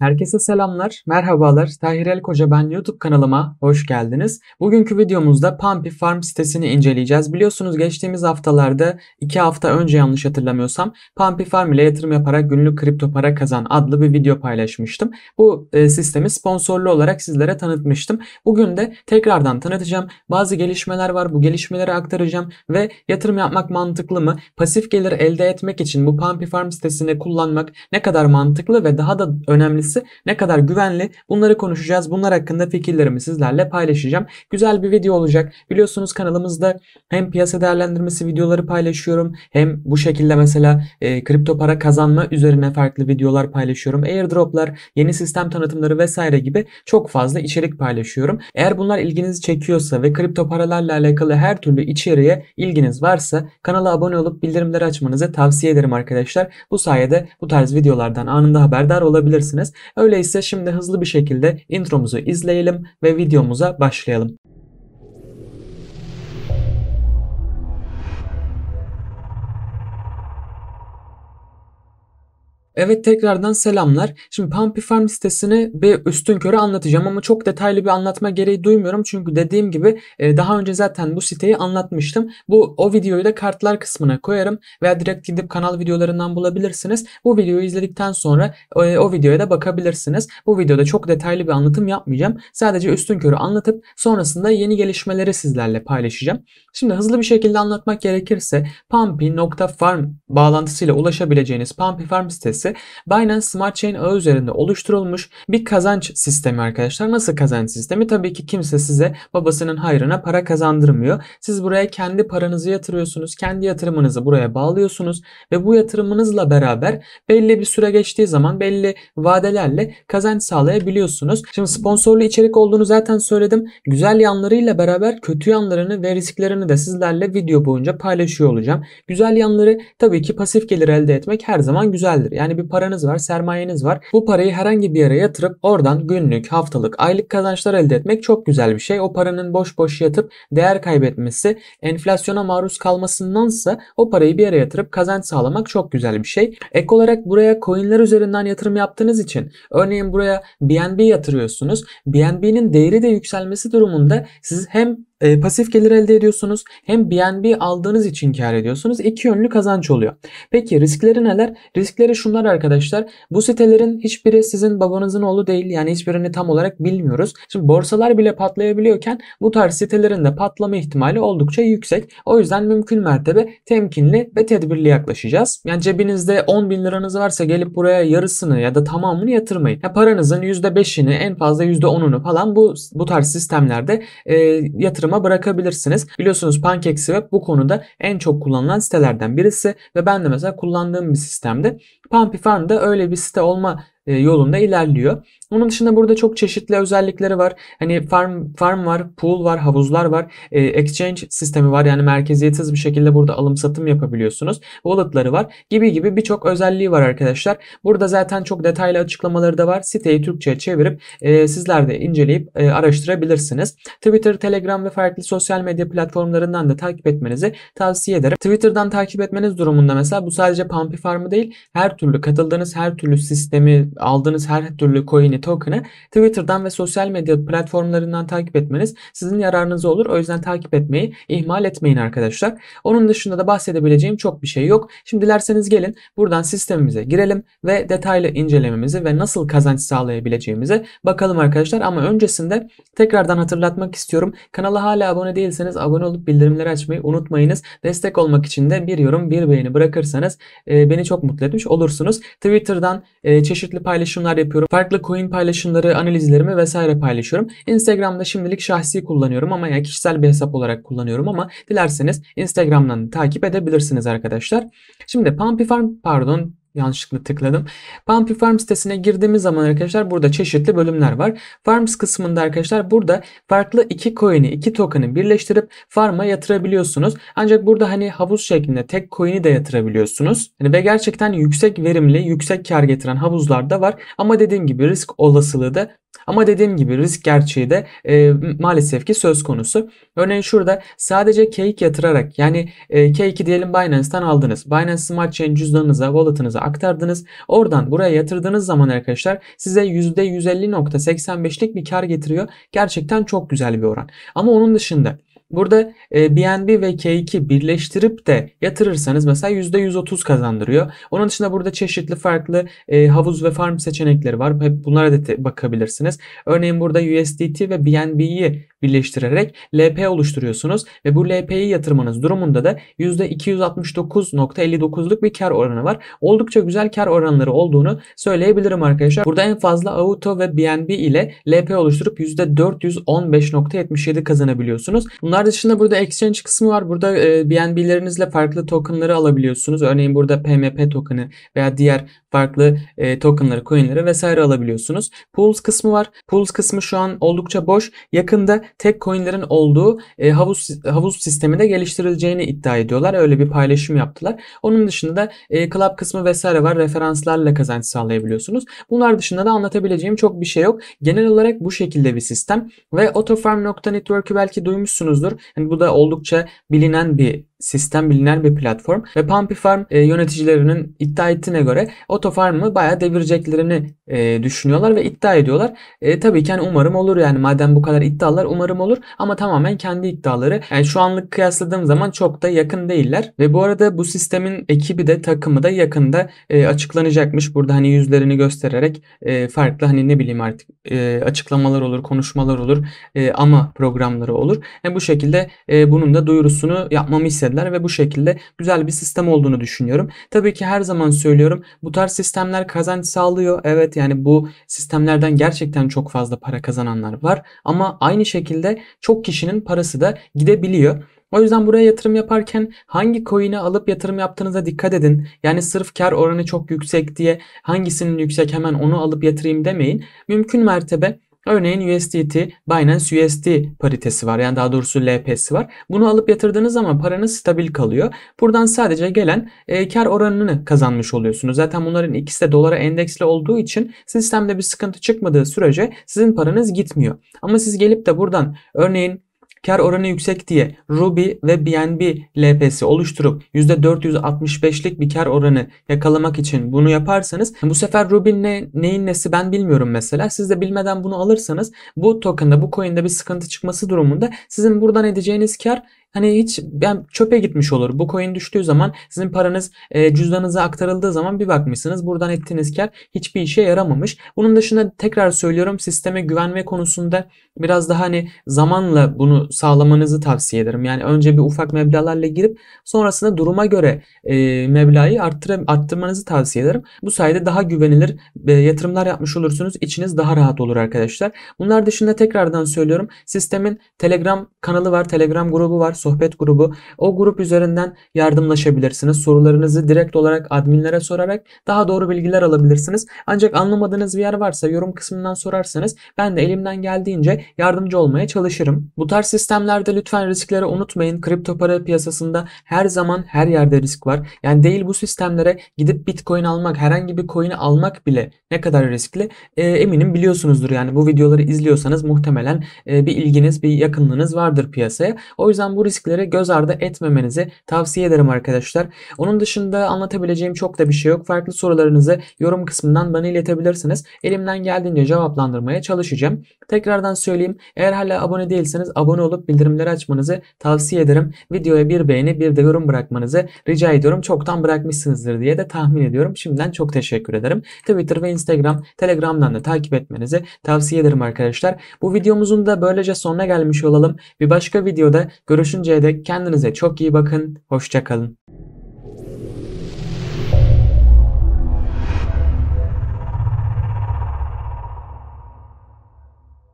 Herkese selamlar, merhabalar. Tahir El Koca ben YouTube kanalıma hoş geldiniz. Bugünkü videomuzda Pumpy Farm sitesini inceleyeceğiz. Biliyorsunuz geçtiğimiz haftalarda 2 hafta önce yanlış hatırlamıyorsam Pumpy Farm ile yatırım yaparak günlük kripto para kazan adlı bir video paylaşmıştım. Bu e, sistemi sponsorlu olarak sizlere tanıtmıştım. Bugün de tekrardan tanıtacağım. Bazı gelişmeler var. Bu gelişmeleri aktaracağım ve yatırım yapmak mantıklı mı? Pasif gelir elde etmek için bu Pumpy Farm sitesini kullanmak ne kadar mantıklı ve daha da önemlisi teknolojisi ne kadar güvenli bunları konuşacağız. Bunlar hakkında fikirlerimi sizlerle paylaşacağım. Güzel bir video olacak. Biliyorsunuz kanalımızda hem piyasa değerlendirmesi videoları paylaşıyorum hem bu şekilde mesela e, kripto para kazanma üzerine farklı videolar paylaşıyorum. Airdroplar, yeni sistem tanıtımları vesaire gibi çok fazla içerik paylaşıyorum. Eğer bunlar ilginizi çekiyorsa ve kripto paralarla alakalı her türlü içeriğe ilginiz varsa kanala abone olup bildirimleri açmanızı tavsiye ederim arkadaşlar. Bu sayede bu tarz videolardan anında haberdar olabilirsiniz. Öyleyse şimdi hızlı bir şekilde intromuzu izleyelim ve videomuza başlayalım. Evet tekrardan selamlar. Şimdi Pumpy Farm sitesini bir üstün körü anlatacağım ama çok detaylı bir anlatma gereği duymuyorum. Çünkü dediğim gibi e, daha önce zaten bu siteyi anlatmıştım. Bu o videoyu da kartlar kısmına koyarım veya direkt gidip kanal videolarından bulabilirsiniz. Bu videoyu izledikten sonra e, o videoya da bakabilirsiniz. Bu videoda çok detaylı bir anlatım yapmayacağım. Sadece üstün körü anlatıp sonrasında yeni gelişmeleri sizlerle paylaşacağım. Şimdi hızlı bir şekilde anlatmak gerekirse pumpy.farm bağlantısıyla ulaşabileceğiniz Pumpy Farm sitesi ise Binance Smart Chain ağı üzerinde oluşturulmuş bir kazanç sistemi arkadaşlar. Nasıl kazanç sistemi? Tabii ki kimse size babasının hayrına para kazandırmıyor. Siz buraya kendi paranızı yatırıyorsunuz. Kendi yatırımınızı buraya bağlıyorsunuz ve bu yatırımınızla beraber belli bir süre geçtiği zaman belli vadelerle kazanç sağlayabiliyorsunuz. Şimdi sponsorlu içerik olduğunu zaten söyledim. Güzel yanlarıyla beraber kötü yanlarını ve risklerini de sizlerle video boyunca paylaşıyor olacağım. Güzel yanları tabii ki pasif gelir elde etmek her zaman güzeldir. Yani bir paranız var, sermayeniz var. Bu parayı herhangi bir yere yatırıp oradan günlük, haftalık, aylık kazançlar elde etmek çok güzel bir şey. O paranın boş boş yatıp değer kaybetmesi, enflasyona maruz kalmasındansa o parayı bir yere yatırıp kazanç sağlamak çok güzel bir şey. Ek olarak buraya coinler üzerinden yatırım yaptığınız için örneğin buraya BNB yatırıyorsunuz. BNB'nin değeri de yükselmesi durumunda siz hem e, pasif gelir elde ediyorsunuz. Hem BNB aldığınız için kar ediyorsunuz. İki yönlü kazanç oluyor. Peki riskleri neler? Riskleri şunlar arkadaşlar. Bu sitelerin hiçbiri sizin babanızın oğlu değil. Yani hiçbirini tam olarak bilmiyoruz. Şimdi borsalar bile patlayabiliyorken bu tarz sitelerin de patlama ihtimali oldukça yüksek. O yüzden mümkün mertebe temkinli ve tedbirli yaklaşacağız. Yani cebinizde 10 bin liranız varsa gelip buraya yarısını ya da tamamını yatırmayın. Ya paranızın %5'ini en fazla %10'unu falan bu, bu tarz sistemlerde e, yatırım yatırıma bırakabilirsiniz. Biliyorsunuz PancakeSwap bu konuda en çok kullanılan sitelerden birisi ve ben de mesela kullandığım bir sistemde. Pumpy Farm da öyle bir site olma yolunda ilerliyor. Onun dışında burada çok çeşitli özellikleri var. Hani farm farm var, pool var, havuzlar var, e, exchange sistemi var. Yani merkeziyetsiz bir şekilde burada alım satım yapabiliyorsunuz. Wallet'ları var gibi gibi birçok özelliği var arkadaşlar. Burada zaten çok detaylı açıklamaları da var. Siteyi Türkçe'ye çevirip e, sizler de inceleyip e, araştırabilirsiniz. Twitter, Telegram ve farklı sosyal medya platformlarından da takip etmenizi tavsiye ederim. Twitter'dan takip etmeniz durumunda mesela bu sadece Pumpy Farm'ı değil her türlü katıldığınız her türlü sistemi aldığınız her türlü coin'i token'ı Twitter'dan ve sosyal medya platformlarından takip etmeniz sizin yararınıza olur. O yüzden takip etmeyi ihmal etmeyin arkadaşlar. Onun dışında da bahsedebileceğim çok bir şey yok. Şimdi dilerseniz gelin buradan sistemimize girelim ve detaylı incelememizi ve nasıl kazanç sağlayabileceğimize bakalım arkadaşlar. Ama öncesinde tekrardan hatırlatmak istiyorum. Kanala hala abone değilseniz abone olup bildirimleri açmayı unutmayınız. Destek olmak için de bir yorum bir beğeni bırakırsanız e, beni çok mutlu etmiş olursunuz. Twitter'dan e, çeşitli paylaşımlar yapıyorum. Farklı coin paylaşımları, analizlerimi vesaire paylaşıyorum. Instagram'da şimdilik şahsi kullanıyorum ama yani kişisel bir hesap olarak kullanıyorum ama dilerseniz Instagram'dan takip edebilirsiniz arkadaşlar. Şimdi Pumpy Farm pardon yanlışlıkla tıkladım. Pumpy Farm sitesine girdiğimiz zaman arkadaşlar burada çeşitli bölümler var. Farms kısmında arkadaşlar burada farklı iki coin'i, iki token'ı birleştirip farm'a yatırabiliyorsunuz. Ancak burada hani havuz şeklinde tek coin'i de yatırabiliyorsunuz. Yani ve gerçekten yüksek verimli, yüksek kar getiren havuzlar da var. Ama dediğim gibi risk olasılığı da ama dediğim gibi risk gerçeği de e, maalesef ki söz konusu. Örneğin şurada sadece cake yatırarak yani e, cake'i diyelim Binance'tan aldınız. Binance Smart Chain cüzdanınıza, wallet'ınıza aktardınız. Oradan buraya yatırdığınız zaman arkadaşlar size %150.85'lik bir kar getiriyor. Gerçekten çok güzel bir oran. Ama onun dışında Burada e, BNB ve K2 birleştirip de yatırırsanız mesela %130 kazandırıyor. Onun dışında burada çeşitli farklı e, havuz ve farm seçenekleri var. Hep bunlara da bakabilirsiniz. Örneğin burada USDT ve BNB'yi birleştirerek LP oluşturuyorsunuz ve bu LP'yi yatırmanız durumunda da %269.59'luk bir kar oranı var. Oldukça güzel kar oranları olduğunu söyleyebilirim arkadaşlar. Burada en fazla Auto ve BNB ile LP oluşturup %415.77 kazanabiliyorsunuz. Bunlar dışında burada exchange kısmı var. Burada e, BNB'lerinizle farklı tokenları alabiliyorsunuz. Örneğin burada PMP tokenı veya diğer farklı e, tokenları, coinleri vesaire alabiliyorsunuz. Pools kısmı var. Pools kısmı şu an oldukça boş. Yakında tek coinlerin olduğu e, havuz havuz sistemi de geliştirileceğini iddia ediyorlar. Öyle bir paylaşım yaptılar. Onun dışında da e, club kısmı vesaire var. Referanslarla kazanç sağlayabiliyorsunuz. Bunlar dışında da anlatabileceğim çok bir şey yok. Genel olarak bu şekilde bir sistem ve autofarm.network'ü belki duymuşsunuzdur. Yani bu da oldukça bilinen bir sistem bilinen bir platform ve Pumpy Farm e, yöneticilerinin iddia ettiğine göre Otofarm'ı bayağı devireceklerini e, düşünüyorlar ve iddia ediyorlar. E, tabii ki hani umarım olur yani madem bu kadar iddialar umarım olur ama tamamen kendi iddiaları. Yani şu anlık kıyasladığım zaman çok da yakın değiller ve bu arada bu sistemin ekibi de takımı da yakında e, açıklanacakmış. Burada hani yüzlerini göstererek e, farklı hani ne bileyim artık e, açıklamalar olur, konuşmalar olur e, ama programları olur. Yani bu şekilde e, bunun da duyurusunu yapmamı istedim istediler ve bu şekilde güzel bir sistem olduğunu düşünüyorum. Tabii ki her zaman söylüyorum bu tarz sistemler kazanç sağlıyor. Evet yani bu sistemlerden gerçekten çok fazla para kazananlar var ama aynı şekilde çok kişinin parası da gidebiliyor. O yüzden buraya yatırım yaparken hangi coin'e alıp yatırım yaptığınıza dikkat edin. Yani sırf kar oranı çok yüksek diye hangisinin yüksek hemen onu alıp yatırayım demeyin. Mümkün mertebe Örneğin USDT, Binance USD paritesi var. Yani daha doğrusu LP'si var. Bunu alıp yatırdığınız zaman paranız stabil kalıyor. Buradan sadece gelen e, kar oranını kazanmış oluyorsunuz. Zaten bunların ikisi de dolara endeksli olduğu için sistemde bir sıkıntı çıkmadığı sürece sizin paranız gitmiyor. Ama siz gelip de buradan örneğin kar oranı yüksek diye Ruby ve BNB LP'si oluşturup %465'lik bir kar oranı yakalamak için bunu yaparsanız bu sefer Ruby ne, neyin nesi ben bilmiyorum mesela. Siz de bilmeden bunu alırsanız bu token'da bu coin'de bir sıkıntı çıkması durumunda sizin buradan edeceğiniz kar Hani hiç yani çöpe gitmiş olur. Bu coin düştüğü zaman sizin paranız e, cüzdanınıza aktarıldığı zaman bir bakmışsınız buradan ettiğiniz kar hiçbir işe yaramamış. Bunun dışında tekrar söylüyorum sisteme güvenme konusunda biraz daha hani zamanla bunu sağlamanızı tavsiye ederim. Yani önce bir ufak meblağlarla girip sonrasında duruma göre e, meblağı arttır, arttırmanızı tavsiye ederim. Bu sayede daha güvenilir e, yatırımlar yapmış olursunuz. İçiniz daha rahat olur arkadaşlar. Bunlar dışında tekrardan söylüyorum. Sistemin Telegram kanalı var, Telegram grubu var sohbet grubu. O grup üzerinden yardımlaşabilirsiniz. Sorularınızı direkt olarak adminlere sorarak daha doğru bilgiler alabilirsiniz. Ancak anlamadığınız bir yer varsa yorum kısmından sorarsanız ben de elimden geldiğince yardımcı olmaya çalışırım. Bu tarz sistemlerde lütfen riskleri unutmayın. Kripto para piyasasında her zaman her yerde risk var. Yani değil bu sistemlere gidip bitcoin almak, herhangi bir coin'i almak bile ne kadar riskli e, eminim biliyorsunuzdur. Yani bu videoları izliyorsanız muhtemelen e, bir ilginiz, bir yakınlığınız vardır piyasaya. O yüzden bu riskleri göz ardı etmemenizi tavsiye ederim arkadaşlar. Onun dışında anlatabileceğim çok da bir şey yok. Farklı sorularınızı yorum kısmından bana iletebilirsiniz. Elimden geldiğince cevaplandırmaya çalışacağım. Tekrardan söyleyeyim. Eğer hala abone değilseniz abone olup bildirimleri açmanızı tavsiye ederim. Videoya bir beğeni bir de yorum bırakmanızı rica ediyorum. Çoktan bırakmışsınızdır diye de tahmin ediyorum. Şimdiden çok teşekkür ederim. Twitter ve Instagram, Telegram'dan da takip etmenizi tavsiye ederim arkadaşlar. Bu videomuzun da böylece sonuna gelmiş olalım. Bir başka videoda görüşünceye dek kendinize çok iyi bakın. Hoşçakalın.